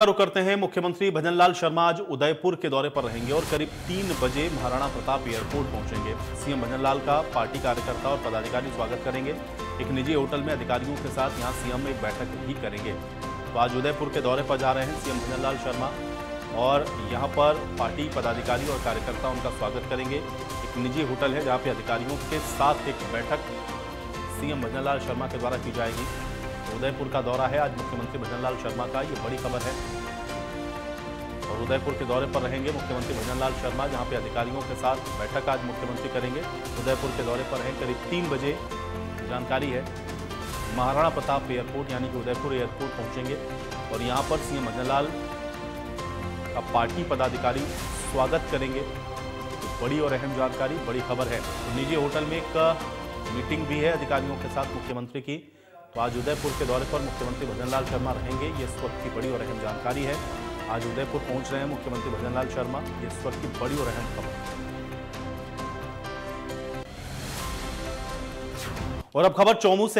करते हैं। मुख्यमंत्री भजनलाल शर्मा आज उदयपुर के दौरे पर रहेंगे और करीब तीन बजे महाराणा प्रताप एयरपोर्ट पहुँचेंगे। सीएम भजनलाल का पार्टी कार्यकर्ता और पदाधिकारी स्वागत करेंगे। एक निजी होटल में अधिकारियों के साथ यहाँ सीएम एक बैठक भी करेंगे। तो आज उदयपुर के दौरे पर जा रहे हैं सीएम भजनलाल शर्मा और यहाँ पर पार्टी पदाधिकारी और कार्यकर्ता उनका स्वागत करेंगे। एक निजी होटल है जहाँ पे अधिकारियों के साथ एक बैठक सीएम भजनलाल शर्मा के द्वारा की जाएगी। उदयपुर का दौरा है। आज मुख्यमंत्री भजनलाल शर्मा का ये बड़ी खबर है। और उदयपुर के दौरे पर रहेंगे मुख्यमंत्री भजनलाल शर्मा, जहाँ पे अधिकारियों के साथ बैठक आज मुख्यमंत्री करेंगे। उदयपुर के दौरे पर हैं, करीब तीन बजे। जानकारी है, महाराणा प्रताप एयरपोर्ट, यानी कि उदयपुर एयरपोर्ट पहुँचेंगे। और यहाँ पर सीएम भजनलाल का पार्टी पदाधिकारी स्वागत करेंगे। बड़ी और अहम जानकारी, बड़ी खबर है। तो निजी होटल में एक मीटिंग भी है अधिकारियों के साथ मुख्यमंत्री की। तो आज उदयपुर के दौरे पर मुख्यमंत्री भजनलाल शर्मा रहेंगे, ये इस वक्त की बड़ी और अहम जानकारी है। आज उदयपुर पहुँच रहे हैं मुख्यमंत्री भजनलाल शर्मा, ये इस वक्त की बड़ी और अहम खबर। और अब खबर चौमू से।